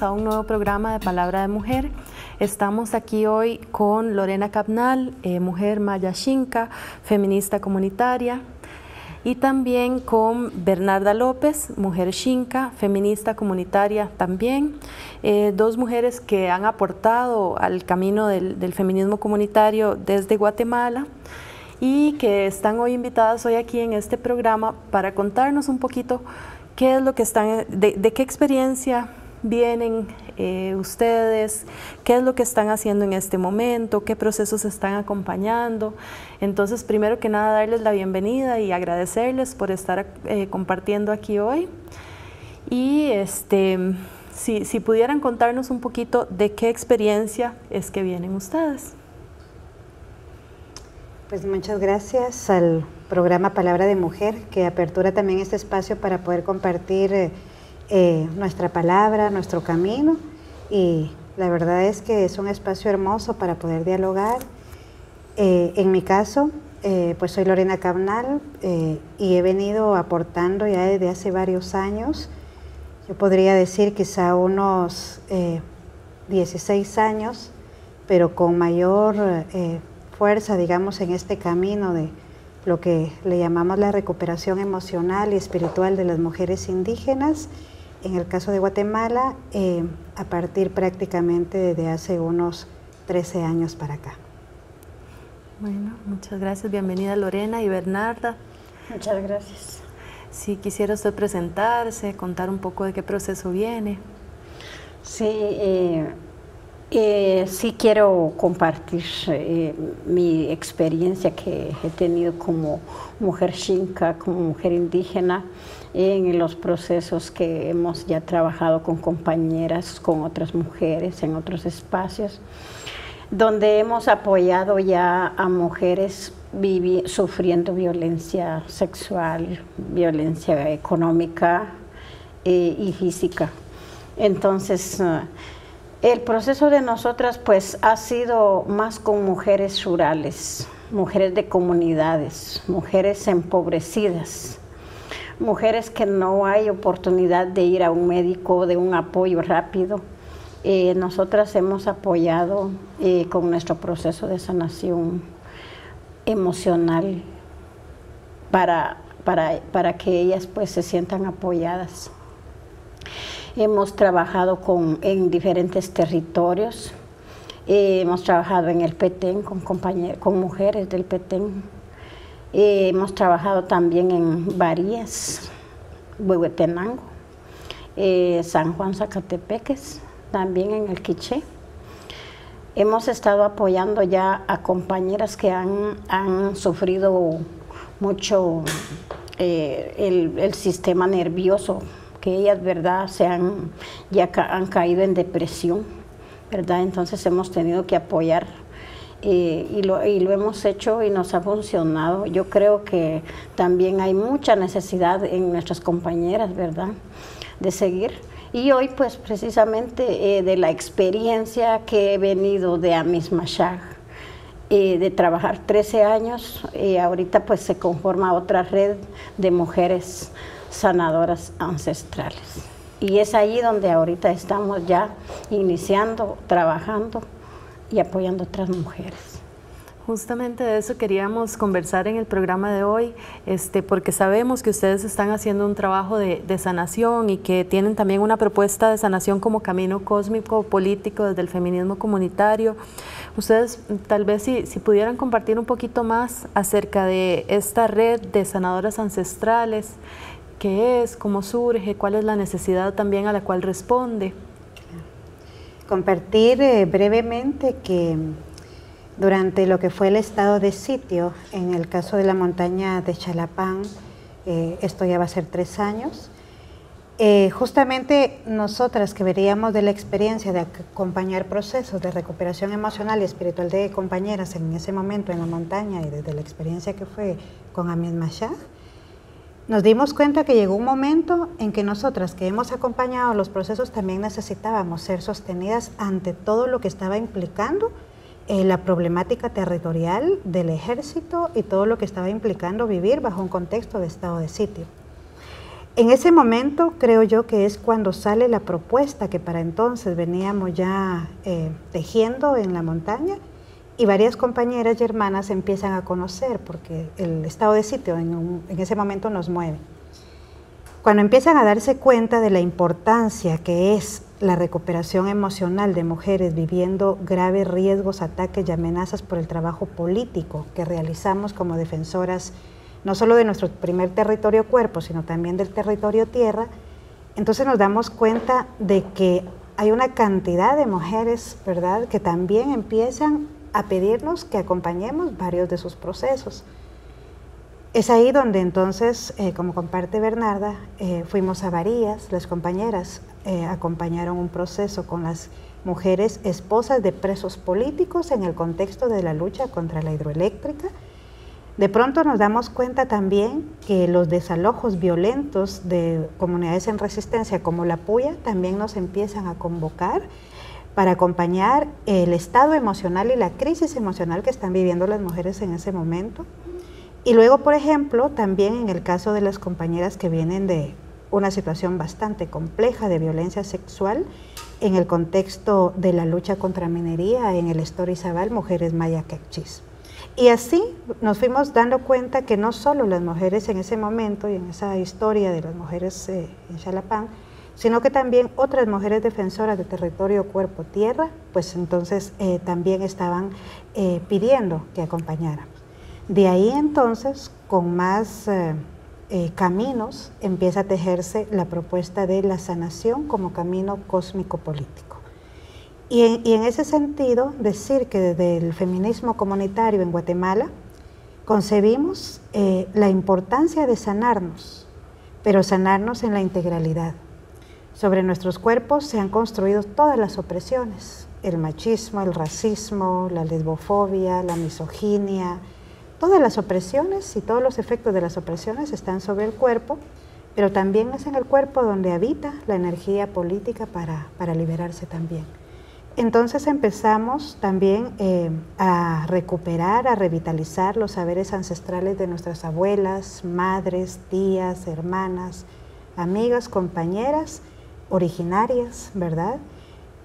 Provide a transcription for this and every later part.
A un nuevo programa de Palabra de Mujer. Estamos aquí hoy con Lorena Capnal, eh, mujer maya xinca, feminista comunitaria, y también con Bernarda López, mujer xinca, feminista comunitaria también, eh, dos mujeres que han aportado al camino del, feminismo comunitario desde Guatemala y que están hoy invitadas hoy aquí en este programa para contarnos un poquito qué es lo que están, de, qué experiencia vienen eh, ustedes, qué es lo que están haciendo en este momento, qué procesos están acompañando. Entonces, primero que nada, darles la bienvenida y agradecerles por estar eh, compartiendo aquí hoy. Y este, si, si pudieran contarnos un poquito de qué experiencia es que vienen ustedes. Pues muchas gracias al programa Palabra de Mujer, que apertura también este espacio para poder compartir eh, eh, nuestra palabra, nuestro camino. Y la verdad es que es un espacio hermoso para poder dialogar. Eh, en mi caso, pues soy Lorena Cabnal y he venido aportando ya desde hace varios años. Yo podría decir quizá unos 16 años, pero con mayor fuerza, digamos, en este camino de lo que le llamamos la recuperación emocional y espiritual de las mujeres indígenas, en el caso de Guatemala, eh, a partir prácticamente de hace unos 13 años para acá. Bueno, muchas gracias. Bienvenida Lorena y Bernarda. Muchas gracias. Si quisiera usted presentarse, contar un poco de qué proceso viene. Sí, eh, eh, sí quiero compartir eh, mi experiencia que he tenido como mujer xinca, como mujer indígena, en los procesos que hemos ya trabajado con compañeras, con otras mujeres, en otros espacios, donde hemos apoyado ya a mujeres sufriendo violencia sexual, violencia económica eh, y física. Entonces, el proceso de nosotras pues ha sido más con mujeres rurales, mujeres de comunidades, mujeres empobrecidas, mujeres que no hay oportunidad de ir a un médico, de un apoyo rápido. Eh, nosotras hemos apoyado eh, con nuestro proceso de sanación emocional para, para, para que ellas pues se sientan apoyadas. Hemos trabajado con, en diferentes territorios. Eh, hemos trabajado en el Petén con, con mujeres del Petén. Eh, hemos trabajado también en Varías, Huehuetenango, eh, San Juan Zacatepeques, también en el Quiché. Hemos estado apoyando ya a compañeras que han, han sufrido mucho el sistema nervioso que ellas, ¿verdad?, se han, ya han caído en depresión, ¿verdad? Entonces hemos tenido que apoyar eh, y, lo, y, lo, hemos hecho y nos ha funcionado. Yo creo que también hay mucha necesidad en nuestras compañeras, ¿verdad?, de seguir. Y hoy, pues precisamente eh, de la experiencia que he venido de Amis Mashag, eh, de trabajar 13 años, ahorita pues se conforma otra red de mujeres sanadoras ancestrales. Y es ahí donde ahorita estamos ya iniciando, trabajando y apoyando a otras mujeres. Justamente de eso queríamos conversar en el programa de hoy, este, porque sabemos que ustedes están haciendo un trabajo de, sanación y que tienen también una propuesta de sanación como camino cósmico político desde el feminismo comunitario. Ustedes tal vez si, si pudieran compartir un poquito más acerca de esta red de sanadoras ancestrales, qué es, cómo surge, cuál es la necesidad también a la cual responde. Compartir eh, brevemente que durante lo que fue el estado de sitio, en el caso de la montaña de Chalapán, eh, esto ya va a ser tres años, eh, justamente nosotras que veríamos de la experiencia de acompañar procesos de recuperación emocional y espiritual de compañeras en ese momento en la montaña y desde la experiencia que fue con Amin Mashah, nos dimos cuenta que llegó un momento en que nosotras que hemos acompañado los procesos también necesitábamos ser sostenidas ante todo lo que estaba implicando eh, la problemática territorial del ejército y todo lo que estaba implicando vivir bajo un contexto de estado de sitio. En ese momento creo yo que es cuando sale la propuesta que para entonces veníamos ya eh, tejiendo en la montaña y varias compañeras y hermanas empiezan a conocer porque el estado de sitio en, en ese momento nos mueve. Cuando empiezan a darse cuenta de la importancia que es la recuperación emocional de mujeres viviendo graves riesgos, ataques y amenazas por el trabajo político que realizamos como defensoras no solo de nuestro primer territorio cuerpo, sino también del territorio tierra, entonces nos damos cuenta de que hay una cantidad de mujeres, ¿verdad?, que también empiezan a pedirnos que acompañemos varios de sus procesos. Es ahí donde entonces, eh, como comparte Bernarda, eh, fuimos a Varías, las compañeras eh, acompañaron un proceso con las mujeres esposas de presos políticos en el contexto de la lucha contra la hidroeléctrica. De pronto nos damos cuenta también que los desalojos violentos de comunidades en resistencia como la Puya también nos empiezan a convocar para acompañar el estado emocional y la crisis emocional que están viviendo las mujeres en ese momento. Y luego, por ejemplo, también en el caso de las compañeras que vienen de una situación bastante compleja de violencia sexual en el contexto de la lucha contra minería en el Estorizabal, mujeres maya quechis. Y así nos fuimos dando cuenta que no solo las mujeres en ese momento y en esa historia de las mujeres eh, en Chalapán, sino que también otras mujeres defensoras de territorio, cuerpo, tierra, pues entonces eh, también estaban eh, pidiendo que acompañáramos. De ahí entonces, con más eh, caminos, empieza a tejerse la propuesta de la sanación como camino cósmico-político. Y en, ese sentido, decir que desde el feminismo comunitario en Guatemala concebimos la importancia de sanarnos, pero sanarnos en la integralidad. Sobre nuestros cuerpos se han construido todas las opresiones, el machismo, el racismo, la lesbofobia, la misoginia, Todas las opresiones y todos los efectos de las opresiones están sobre el cuerpo, pero también es en el cuerpo donde habita la energía política para, liberarse también. Entonces empezamos también eh, a recuperar, a revitalizar los saberes ancestrales de nuestras abuelas, madres, tías, hermanas, amigas, compañeras, originarias, ¿verdad?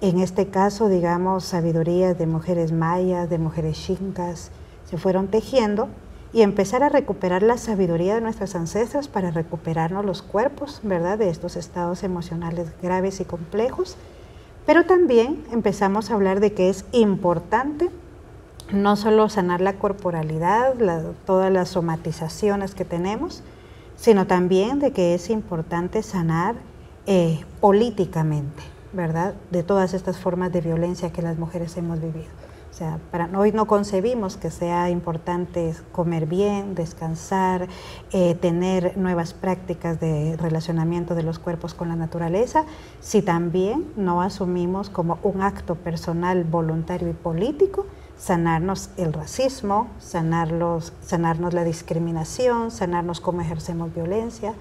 En este caso, digamos, sabidurías de mujeres mayas, de mujeres chincas, se fueron tejiendo y empezar a recuperar la sabiduría de nuestras ancestras para recuperarnos los cuerpos, ¿verdad? De estos estados emocionales graves y complejos. Pero también empezamos a hablar de que es importante no solo sanar la corporalidad, todas las somatizaciones que tenemos, sino también de que es importante sanar eh, políticamente, ¿verdad? De todas estas formas de violencia que las mujeres hemos vivido. O sea, para, hoy no concebimos que sea importante comer bien, descansar, eh, tener nuevas prácticas de relacionamiento de los cuerpos con la naturaleza, si también no asumimos como un acto personal, voluntario y político sanarnos el racismo, sanarnos la discriminación, sanarnos cómo ejercemos violencia,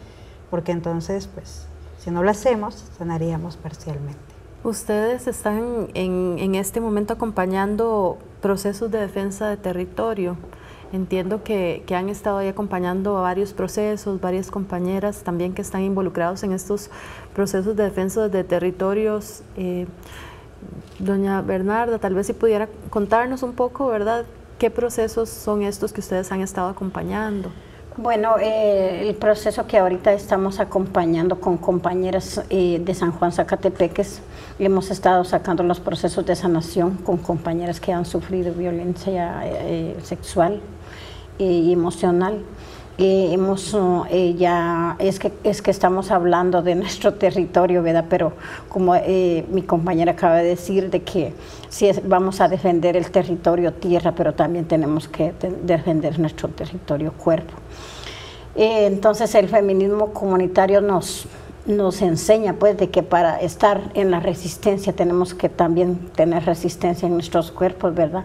porque entonces, pues, si no lo hacemos, sanaríamos parcialmente. Ustedes están en, este momento acompañando procesos de defensa de territorio. Entiendo que, han estado ahí acompañando a varios procesos, varias compañeras también que están involucrados en estos procesos de defensa de territorios. Eh, doña Bernarda, tal vez si pudiera contarnos un poco, ¿verdad? ¿Qué procesos son estos que ustedes han estado acompañando? Bueno, eh, el proceso que ahorita estamos acompañando con compañeras eh, de San Juan Zacatepeques, hemos estado sacando los procesos de sanación con compañeras que han sufrido violencia eh, sexual y emocional hemos eh, ya es que es que estamos hablando de nuestro territorio, ¿verdad? Pero como eh, mi compañera acaba de decir de que sí vamos a defender el territorio tierra, pero también tenemos que defender nuestro territorio cuerpo. Eh, entonces el feminismo comunitario nos nos enseña pues de que para estar en la resistencia tenemos que también tener resistencia en nuestros cuerpos, ¿verdad?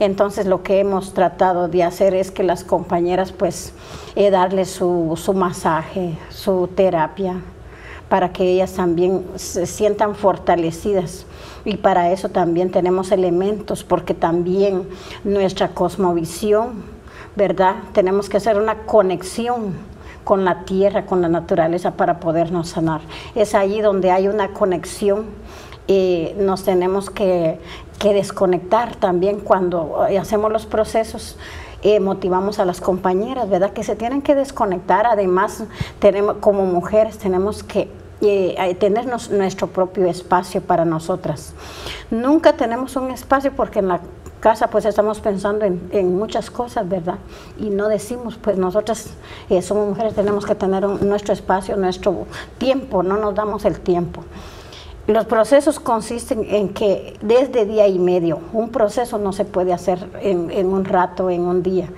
Entonces lo que hemos tratado de hacer es que las compañeras pues eh, darles su, su masaje, su terapia, para que ellas también se sientan fortalecidas. Y para eso también tenemos elementos, porque también nuestra cosmovisión, ¿verdad? Tenemos que hacer una conexión con la tierra, con la naturaleza para podernos sanar. Es allí donde hay una conexión. y nos tenemos que, desconectar también cuando hacemos los procesos. Eh, motivamos a las compañeras, ¿verdad? Que se tienen que desconectar. Además, tenemos, como mujeres tenemos que eh, tener nuestro propio espacio para nosotras. Nunca tenemos un espacio porque en la casa pues estamos pensando en, muchas cosas, ¿verdad? Y no decimos, pues nosotras eh, somos mujeres, tenemos que tener nuestro espacio, nuestro tiempo, no nos damos el tiempo. Los procesos consisten en que desde día y medio, un proceso no se puede hacer en, en un rato, en un día.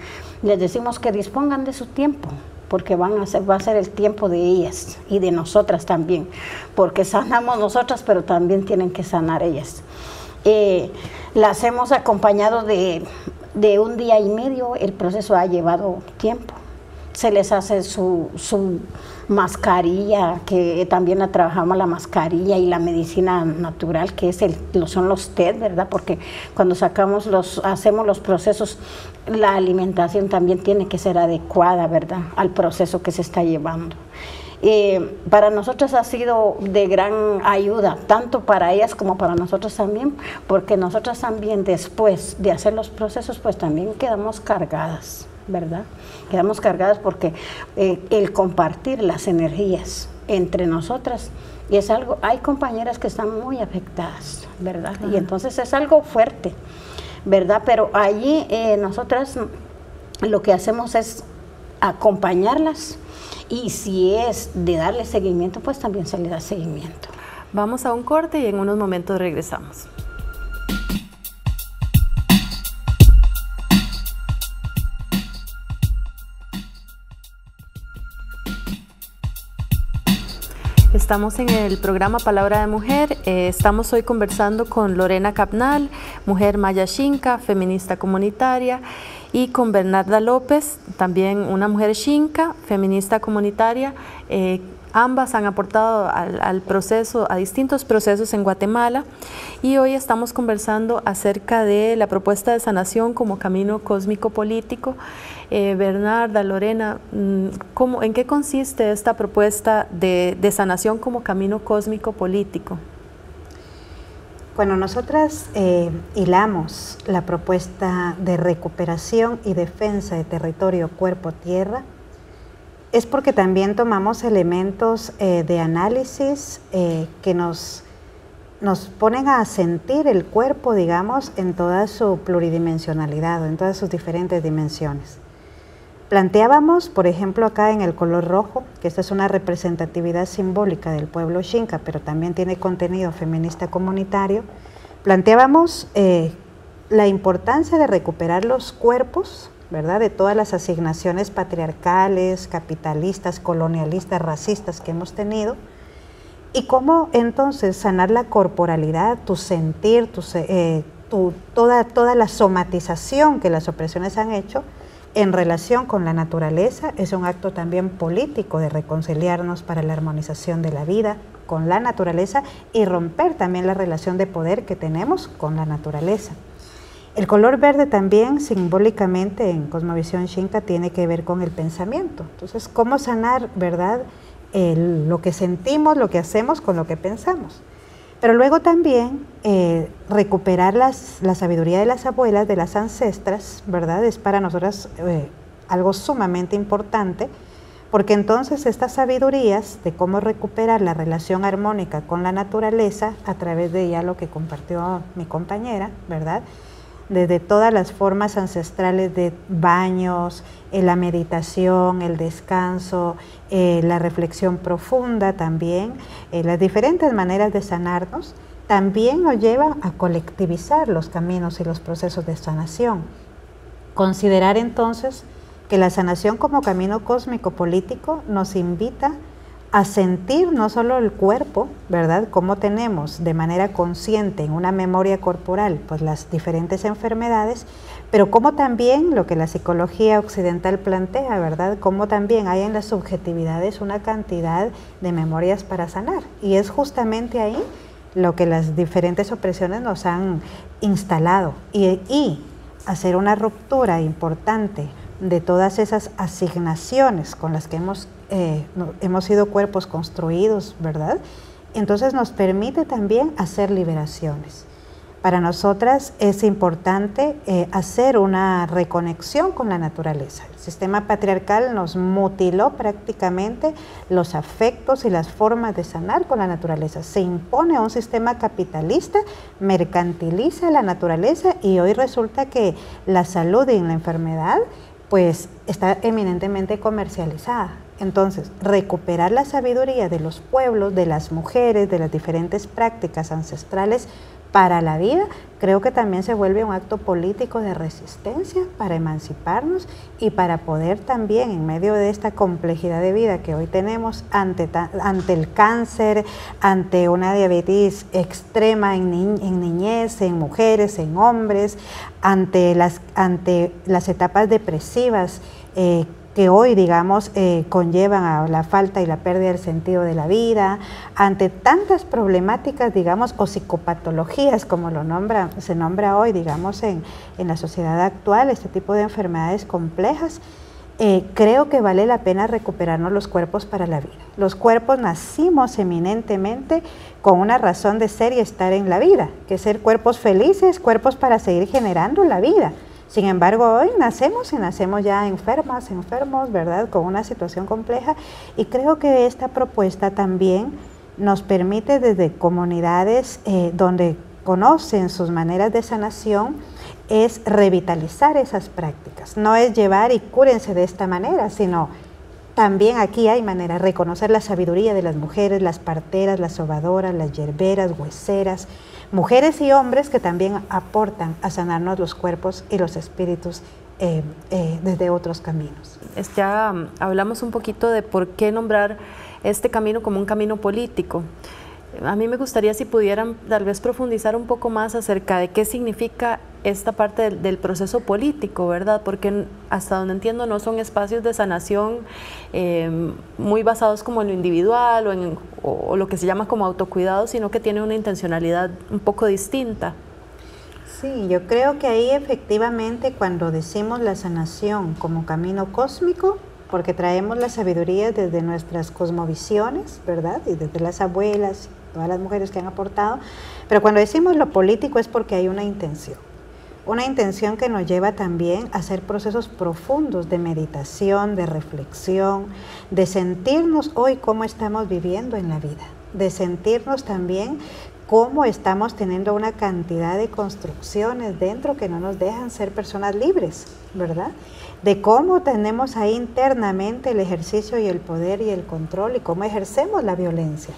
Les decimos que dispongan de su tiempo, porque van a ser, va a ser el tiempo de ellas y de nosotras también, porque sanamos nosotras, pero también tienen que sanar ellas. Eh, las hemos acompañado de, un día y medio, el proceso ha llevado tiempo. Se les hace su, mascarilla, que también la trabajamos la mascarilla y la medicina natural, que es el, son los TED, ¿verdad? Porque cuando sacamos los, hacemos los procesos, la alimentación también tiene que ser adecuada, ¿verdad? Al proceso que se está llevando. Eh, para nosotros ha sido de gran ayuda, tanto para ellas como para nosotros también, porque nosotras también después de hacer los procesos, pues también quedamos cargadas, ¿verdad? Quedamos cargadas porque eh, el compartir las energías entre nosotras, y es algo, hay compañeras que están muy afectadas, ¿verdad? Y entonces es algo fuerte, ¿verdad? Pero allí eh, nosotras lo que hacemos es acompañarlas, y si es de darle seguimiento, pues también se le da seguimiento. Vamos a un corte y en unos momentos regresamos. Estamos en el programa Palabra de Mujer. Eh, estamos hoy conversando con Lorena Capnal, mujer maya xinca, feminista comunitaria y con Bernarda López, también una mujer xinca, feminista comunitaria. Eh, ambas han aportado al, proceso, a distintos procesos en Guatemala y hoy estamos conversando acerca de la propuesta de sanación como camino cósmico político. Eh, Bernarda, Lorena, mm, ¿cómo, ¿en qué consiste esta propuesta de, sanación como camino cósmico político? Bueno, nosotras eh, hilamos la propuesta de recuperación y defensa de territorio cuerpo-tierra, es porque también tomamos elementos eh, de análisis eh, que nos, nos ponen a sentir el cuerpo, digamos, en toda su pluridimensionalidad, en todas sus diferentes dimensiones. Planteábamos, por ejemplo, acá en el color rojo, que esta es una representatividad simbólica del pueblo xinca, pero también tiene contenido feminista comunitario, planteábamos eh, la importancia de recuperar los cuerpos, ¿verdad?, de todas las asignaciones patriarcales, capitalistas, colonialistas, racistas que hemos tenido, y cómo entonces sanar la corporalidad, tu sentir, eh, toda, toda la somatización que las opresiones han hecho, en relación con la naturaleza es un acto también político de reconciliarnos para la armonización de la vida con la naturaleza y romper también la relación de poder que tenemos con la naturaleza. El color verde también simbólicamente en Cosmovisión Shinka tiene que ver con el pensamiento. Entonces, ¿cómo sanar, verdad, lo que sentimos, lo que hacemos con lo que pensamos? Pero luego también eh, recuperar las, la sabiduría de las abuelas, de las ancestras, ¿verdad? Es para nosotras eh, algo sumamente importante, porque entonces estas sabidurías de cómo recuperar la relación armónica con la naturaleza, a través de ya lo que compartió mi compañera, ¿verdad? Desde todas las formas ancestrales de baños, eh, la meditación, el descanso, eh, la reflexión profunda también, eh, las diferentes maneras de sanarnos, también nos llevan a colectivizar los caminos y los procesos de sanación. Considerar entonces que la sanación como camino cósmico político nos invita a sentir no solo el cuerpo, ¿verdad? Cómo tenemos de manera consciente en una memoria corporal pues las diferentes enfermedades, pero cómo también lo que la psicología occidental plantea, ¿verdad? Cómo también hay en las subjetividades una cantidad de memorias para sanar. Y es justamente ahí lo que las diferentes opresiones nos han instalado. Y hacer una ruptura importante de todas esas asignaciones con las que hemos, eh, hemos sido cuerpos construidos, ¿verdad? Entonces nos permite también hacer liberaciones. Para nosotras es importante eh, hacer una reconexión con la naturaleza. El sistema patriarcal nos mutiló prácticamente los afectos y las formas de sanar con la naturaleza. Se impone un sistema capitalista, mercantiliza la naturaleza y hoy resulta que la salud y la enfermedad pues está eminentemente comercializada. Entonces, recuperar la sabiduría de los pueblos, de las mujeres, de las diferentes prácticas ancestrales para la vida, creo que también se vuelve un acto político de resistencia para emanciparnos y para poder también, en medio de esta complejidad de vida que hoy tenemos ante, ante el cáncer, ante una diabetes extrema en, en niñez, en mujeres, en hombres, ante las, ante las etapas depresivas, eh, que hoy, digamos, eh, conllevan a la falta y la pérdida del sentido de la vida, ante tantas problemáticas, digamos, o psicopatologías, como lo nombra, se nombra hoy, digamos, en, la sociedad actual, este tipo de enfermedades complejas, eh, creo que vale la pena recuperarnos los cuerpos para la vida. Los cuerpos nacimos eminentemente con una razón de ser y estar en la vida, que ser cuerpos felices, cuerpos para seguir generando la vida. Sin embargo, hoy nacemos y nacemos ya enfermas, enfermos, ¿verdad? Con una situación compleja y creo que esta propuesta también nos permite desde comunidades eh, donde conocen sus maneras de sanación, es revitalizar esas prácticas. No es llevar y cúrense de esta manera, sino también aquí hay manera, reconocer la sabiduría de las mujeres, las parteras, las sobadoras, las yerberas, hueseras, mujeres y hombres que también aportan a sanarnos los cuerpos y los espíritus eh, eh, desde otros caminos. Ya um, hablamos un poquito de por qué nombrar este camino como un camino político. A mí me gustaría si pudieran tal vez profundizar un poco más acerca de qué significa esta parte del, proceso político, ¿verdad? Porque hasta donde entiendo no son espacios de sanación eh, muy basados como en lo individual o en lo que se llama como autocuidado, sino que tiene una intencionalidad un poco distinta. Sí, yo creo que ahí efectivamente cuando decimos la sanación como camino cósmico, porque traemos la sabiduría desde nuestras cosmovisiones, ¿verdad? Y desde las abuelas, todas las mujeres que han aportado, pero cuando decimos lo político es porque hay una intención una intención que nos lleva también a hacer procesos profundos de meditación, de reflexión, de sentirnos hoy cómo estamos viviendo en la vida, de sentirnos también cómo estamos teniendo una cantidad de construcciones dentro que no nos dejan ser personas libres, ¿verdad? De cómo tenemos ahí internamente el ejercicio y el poder y el control y cómo ejercemos la violencia.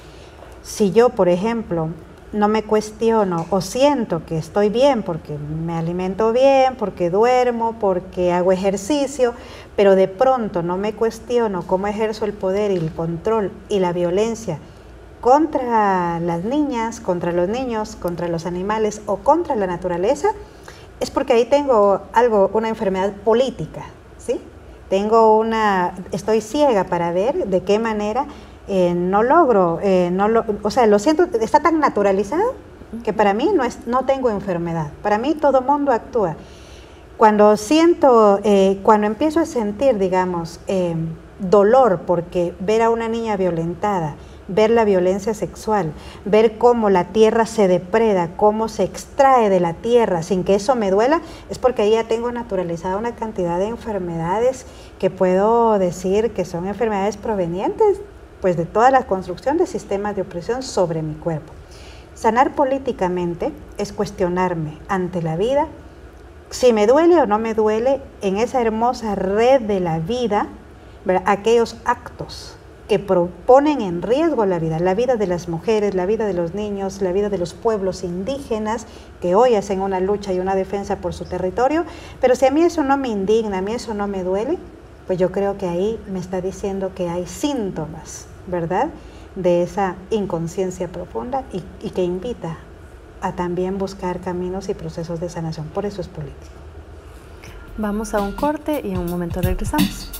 Si yo, por ejemplo, no me cuestiono o siento que estoy bien porque me alimento bien, porque duermo, porque hago ejercicio, pero de pronto no me cuestiono cómo ejerzo el poder y el control y la violencia contra las niñas, contra los niños, contra los animales o contra la naturaleza, es porque ahí tengo algo, una enfermedad política, ¿sí? Tengo una, estoy ciega para ver de qué manera eh, no logro, eh, no lo, o sea, lo siento, está tan naturalizado que para mí no, es, no tengo enfermedad. Para mí todo mundo actúa. Cuando siento, eh, cuando empiezo a sentir, digamos, dolor porque ver a una niña violentada, ver la violencia sexual, ver cómo la tierra se depreda, cómo se extrae de la tierra sin que eso me duela, es porque ahí ya tengo naturalizada una cantidad de enfermedades que puedo decir que son enfermedades provenientes pues de toda la construcción de sistemas de opresión sobre mi cuerpo. Sanar políticamente es cuestionarme ante la vida si me duele o no me duele en esa hermosa red de la vida, aquellos actos que proponen en riesgo la vida, la vida de las mujeres, la vida de los niños, la vida de los pueblos indígenas que hoy hacen una lucha y una defensa por su territorio, pero si a mí eso no me indigna, a mí eso no me duele, pues yo creo que ahí me está diciendo que hay síntomas, ¿verdad? De esa inconsciencia profunda y, y que invita a también buscar caminos y procesos de sanación. Por eso es político. Vamos a un corte y en un momento regresamos.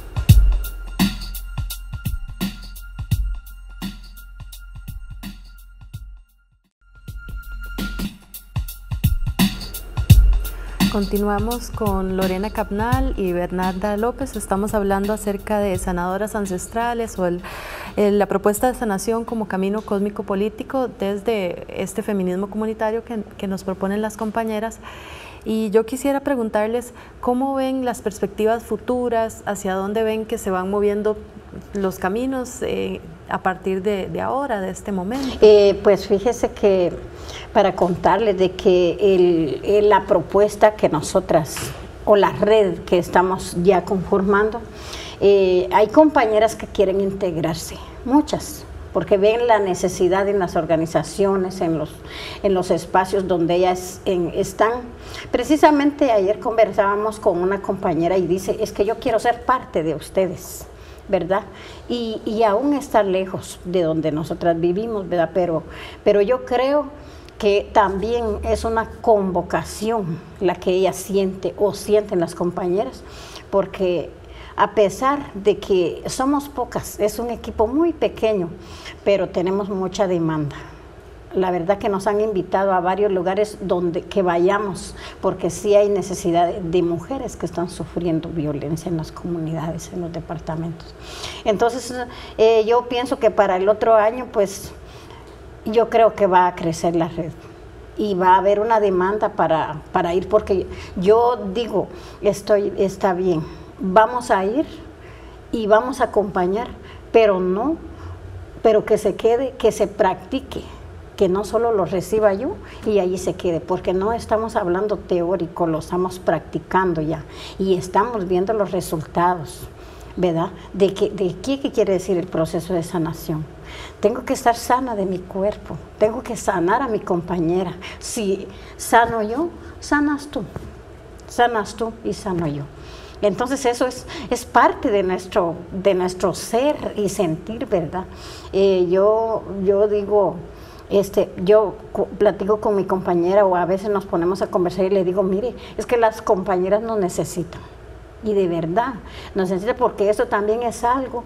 Continuamos con Lorena Capnal y Bernarda López. Estamos hablando acerca de sanadoras ancestrales o la propuesta de sanación como camino cósmico político desde este feminismo comunitario que, que nos proponen las compañeras. Y yo quisiera preguntarles cómo ven las perspectivas futuras, hacia dónde ven que se van moviendo los caminos eh, a partir de, ahora, de este momento. Eh, pues fíjese que para contarles de que la propuesta que nosotras o la red que estamos ya conformando, eh, hay compañeras que quieren integrarse, muchas, porque ven la necesidad en las organizaciones, en los, en los espacios donde ellas están. Precisamente ayer conversábamos con una compañera y dice, es que yo quiero ser parte de ustedes. ¿verdad? Y, y, aún está lejos de donde nosotras vivimos, ¿verdad? Pero, pero yo creo que también es una convocación la que ella siente o sienten las compañeras, porque a pesar de que somos pocas, es un equipo muy pequeño, pero tenemos mucha demanda. La verdad que nos han invitado a varios lugares donde que vayamos, porque sí hay necesidad de mujeres que están sufriendo violencia en las comunidades, en los departamentos. Entonces, eh, yo pienso que para el otro año, pues, yo creo que va a crecer la red y va a haber una demanda para, para ir, porque yo digo, estoy, está bien, vamos a ir y vamos a acompañar, pero no, pero que se quede, que se practique, que no solo lo reciba yo y allí se quede, porque no estamos hablando teórico, lo estamos practicando ya y estamos viendo los resultados, ¿verdad? ¿De qué, de qué, qué quiere decir el proceso de sanación? Tengo que estar sana de mi cuerpo, tengo que sanar a mi compañera. Si sano yo, sanas tú, sanas tú y sano yo. Entonces eso es, es parte de nuestro, de nuestro ser y sentir, ¿verdad? Eh, yo, yo digo, este, yo platico con mi compañera o a veces nos ponemos a conversar y le digo, mire, es que las compañeras nos necesitan. Y de verdad, nos necesitan porque eso también es algo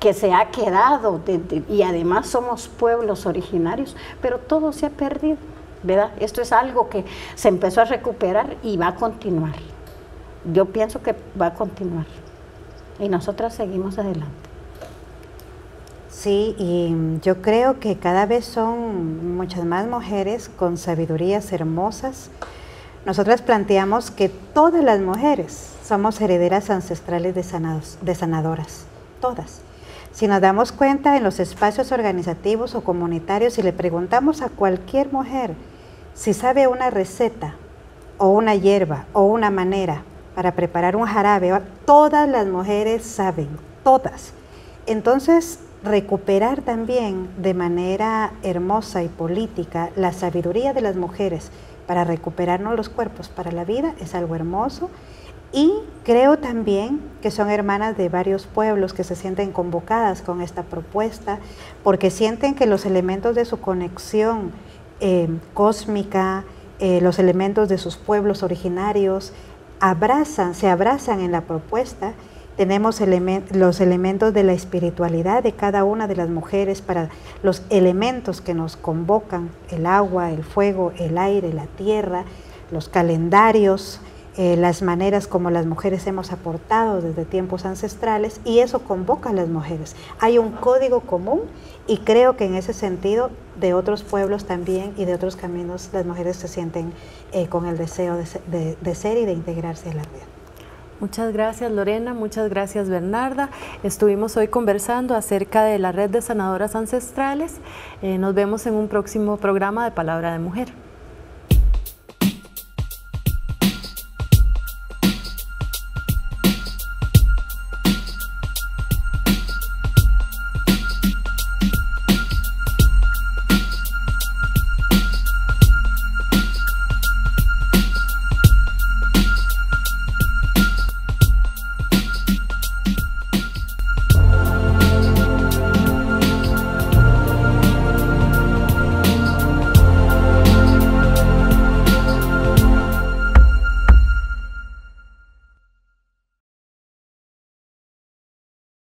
que se ha quedado y además somos pueblos originarios, pero todo se ha perdido, ¿verdad? Esto es algo que se empezó a recuperar y va a continuar yo pienso que va a continuar y nosotras seguimos adelante. Sí, y yo creo que cada vez son muchas más mujeres con sabidurías hermosas. Nosotras planteamos que todas las mujeres somos herederas ancestrales de, sanados, de sanadoras, todas. Si nos damos cuenta en los espacios organizativos o comunitarios y le preguntamos a cualquier mujer si sabe una receta o una hierba o una manera para preparar un jarabe, todas las mujeres saben, todas. Entonces, recuperar también de manera hermosa y política la sabiduría de las mujeres para recuperarnos los cuerpos para la vida es algo hermoso. Y creo también que son hermanas de varios pueblos que se sienten convocadas con esta propuesta porque sienten que los elementos de su conexión eh, cósmica, eh, los elementos de sus pueblos originarios, abrazan, se abrazan en la propuesta. Tenemos los elementos de la espiritualidad de cada una de las mujeres para los elementos que nos convocan, el agua, el fuego, el aire, la tierra, los calendarios, eh, las maneras como las mujeres hemos aportado desde tiempos ancestrales y eso convoca a las mujeres. Hay un código común y creo que en ese sentido de otros pueblos también y de otros caminos las mujeres se sienten eh, con el deseo de, ser y de integrarse a la red. Muchas gracias Lorena, muchas gracias Bernarda. Estuvimos hoy conversando acerca de la red de sanadoras ancestrales. Eh, nos vemos en un próximo programa de Palabra de Mujer.